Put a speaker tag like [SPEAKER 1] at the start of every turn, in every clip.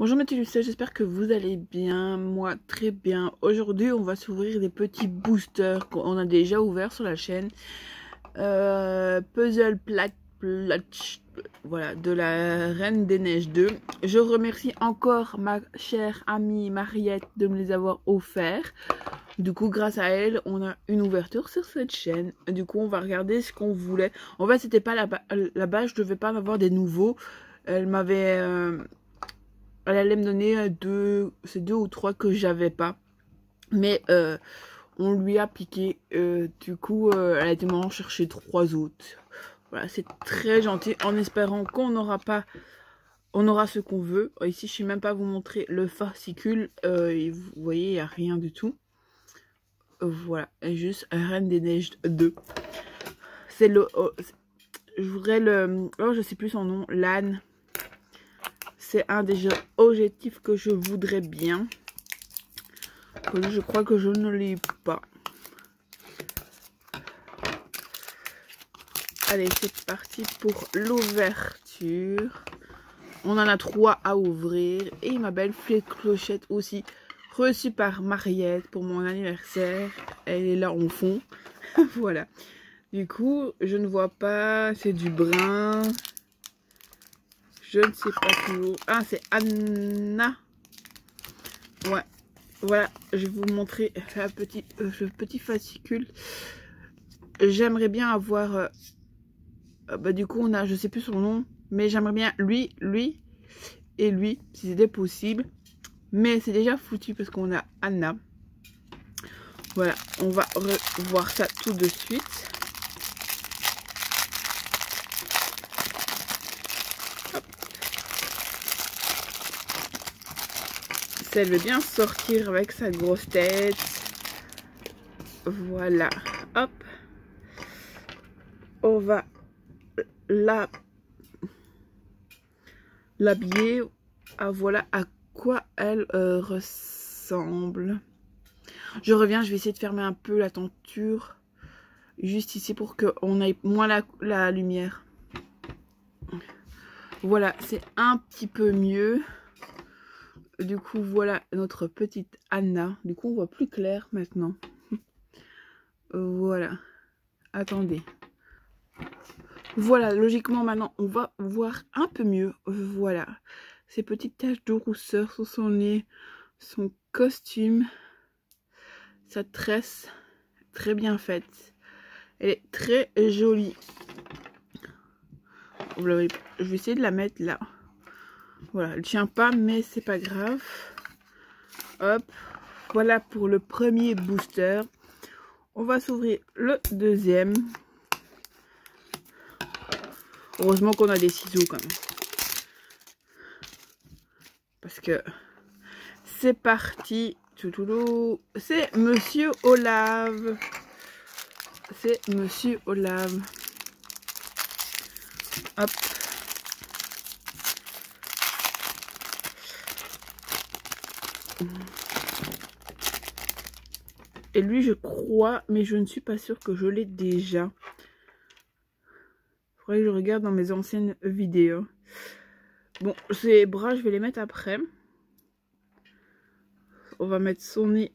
[SPEAKER 1] Bonjour Mathilde, j'espère que vous allez bien, moi très bien. Aujourd'hui on va s'ouvrir des petits boosters qu'on a déjà ouverts sur la chaîne. Euh, puzzle plat, voilà, de la Reine des Neiges 2. Je remercie encore ma chère amie Mariette de me les avoir offerts. Du coup, grâce à elle, on a une ouverture sur cette chaîne. Du coup, on va regarder ce qu'on voulait. En fait, c'était pas là-bas, là je devais pas en avoir des nouveaux. Elle m'avait... Euh, elle allait me donner euh, deux, deux ou trois que j'avais pas. Mais euh, on lui a piqué. Euh, du coup, elle a été m'en chercher trois autres. Voilà, c'est très gentil. En espérant qu'on n'aura pas, on aura ce qu'on veut. Ici, je sais même pas vous montrer le fascicule. vous voyez, il n'y a rien du tout. Voilà, juste Reine des Neiges 2. C'est le, oh, je voudrais le, oh, je sais plus son nom, l'âne c'est un des objectifs que je voudrais bien. je crois que je ne l'ai pas. Allez, c'est parti pour l'ouverture. On en a trois à ouvrir. Et ma belle fée clochette aussi, reçue par Mariette pour mon anniversaire. Elle est là en fond. voilà. Du coup, je ne vois pas. C'est du brun. Je ne sais pas toujours. Ah, c'est Anna. Ouais. Voilà, je vais vous montrer petit, euh, petit fascicule. J'aimerais bien avoir... Euh, euh, bah, du coup, on a, je sais plus son nom. Mais j'aimerais bien lui, lui et lui, si c'était possible. Mais c'est déjà foutu parce qu'on a Anna. Voilà, on va voir ça tout de suite. Elle veut bien sortir avec sa grosse tête. Voilà. Hop. On va la l'habiller. Ah, voilà à quoi elle euh, ressemble. Je reviens, je vais essayer de fermer un peu la tenture. Juste ici pour qu'on ait moins la, la lumière. Voilà, c'est un petit peu mieux. Du coup, voilà notre petite Anna. Du coup, on voit plus clair maintenant. voilà. Attendez. Voilà, logiquement, maintenant, on va voir un peu mieux. Voilà. Ces petites taches de rousseur sur son nez, son costume, sa tresse, très bien faite. Elle est très jolie. Je vais essayer de la mettre là. Voilà, elle tient pas, mais c'est pas grave. Hop, voilà pour le premier booster. On va s'ouvrir le deuxième. Heureusement qu'on a des ciseaux quand même. Parce que c'est parti. C'est Monsieur Olave. C'est Monsieur Olave. Hop. Lui, je crois, mais je ne suis pas sûre que je l'ai déjà. Faudrait que je regarde dans mes anciennes vidéos. Bon, ces bras, je vais les mettre après. On va mettre son nez.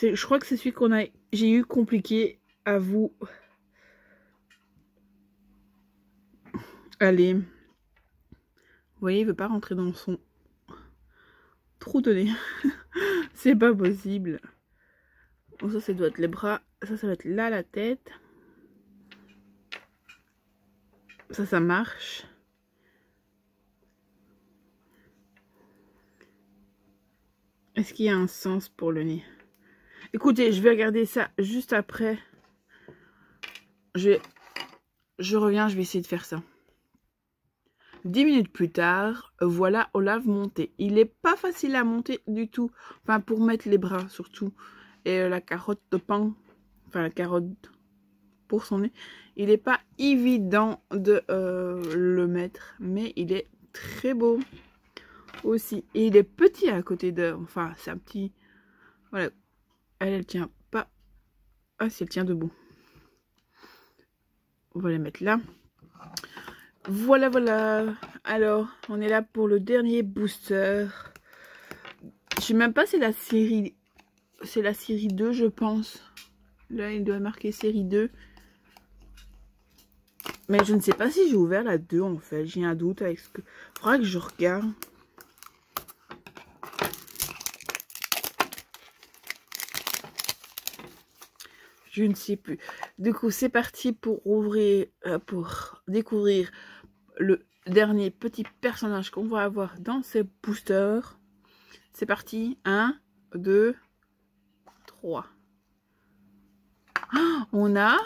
[SPEAKER 1] Je crois que c'est celui qu'on a... J'ai eu compliqué à vous. Allez. Vous voyez, il veut pas rentrer dans son trou de nez. c'est pas possible. Ça, ça doit être les bras. Ça, ça va être là la tête. Ça, ça marche. Est-ce qu'il y a un sens pour le nez? Écoutez, je vais regarder ça juste après. Je, je reviens, je vais essayer de faire ça. Dix minutes plus tard, voilà Olaf monté. Il n'est pas facile à monter du tout. Enfin, pour mettre les bras surtout et euh, la carotte de pain, enfin la carotte pour son nez, il n'est pas évident de euh, le mettre, mais il est très beau aussi. Et il est petit à côté de, enfin c'est un petit, voilà, elle, elle tient pas, ah si elle tient debout. On va les mettre là. Voilà, voilà. alors, on est là pour le dernier booster. Je sais même pas si la série... C'est la série 2, je pense. Là, il doit marquer série 2. Mais je ne sais pas si j'ai ouvert la 2, en fait. J'ai un doute avec ce que... Faudra que je regarde. Je ne sais plus. Du coup, c'est parti pour ouvrir, euh, pour découvrir le dernier petit personnage qu'on va avoir dans ces boosters. C'est parti. 1, 2, 3. on a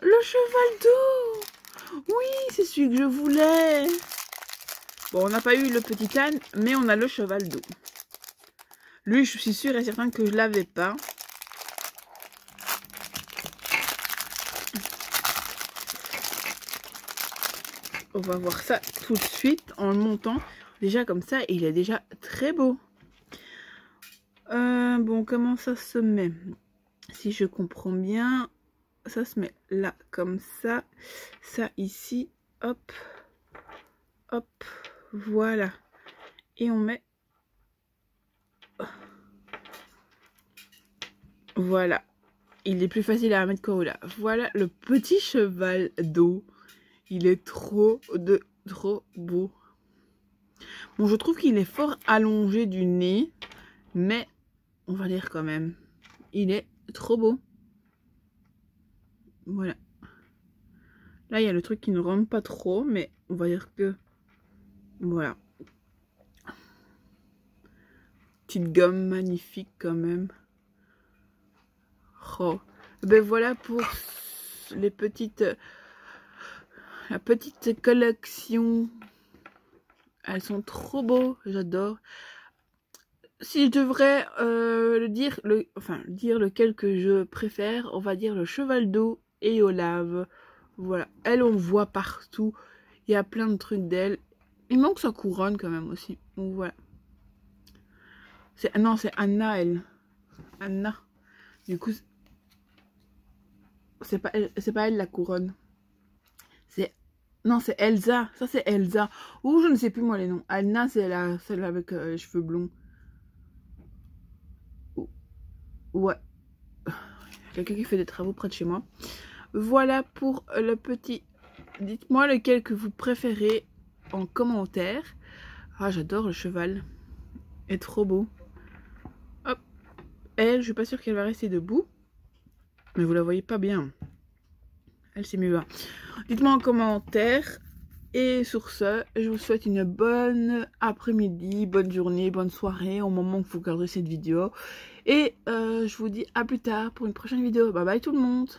[SPEAKER 1] le cheval d'eau. Oui, c'est celui que je voulais. Bon, on n'a pas eu le petit âne, mais on a le cheval d'eau. Lui, je suis sûre et certain que je l'avais pas. On va voir ça tout de suite en le montant. Déjà comme ça, il est déjà très beau. Euh, bon, comment ça se met? Si je comprends bien, ça se met là, comme ça. Ça ici, hop, hop, voilà. Et on met... Voilà. Il est plus facile à mettre que là. Voilà le petit cheval d'eau. Il est trop, de, trop beau. Bon, je trouve qu'il est fort allongé du nez. Mais, on va dire quand même, il est trop beau. Voilà. Là, il y a le truc qui ne rentre pas trop. Mais, on va dire que... Voilà. Petite gomme magnifique quand même. Oh. Ben voilà pour les petites la petite collection. Elles sont trop beaux, j'adore. Si je devrais euh, le dire, enfin dire lequel que je préfère, on va dire le cheval d'eau et Olave. Voilà, elle on voit partout. Il y a plein de trucs d'elle. Il manque sa couronne quand même aussi. Donc voilà. C'est non, c'est Anna elle. Anna. Du coup, c'est pas c'est pas elle la couronne. Non, c'est Elsa. Ça, c'est Elsa. Ou je ne sais plus moi les noms. Anna, c'est la, celle avec euh, les cheveux blonds. Ouais. Quelqu'un qui fait des travaux près de chez moi. Voilà pour le petit... Dites-moi lequel que vous préférez en commentaire. Ah, j'adore le cheval. Il est trop beau. Hop. Elle, je suis pas sûre qu'elle va rester debout. Mais vous la voyez pas bien. Elle s'est mieux. Dites-moi en commentaire. Et sur ce, je vous souhaite une bonne après-midi, bonne journée, bonne soirée au moment où vous regarderez cette vidéo. Et euh, je vous dis à plus tard pour une prochaine vidéo. Bye bye tout le monde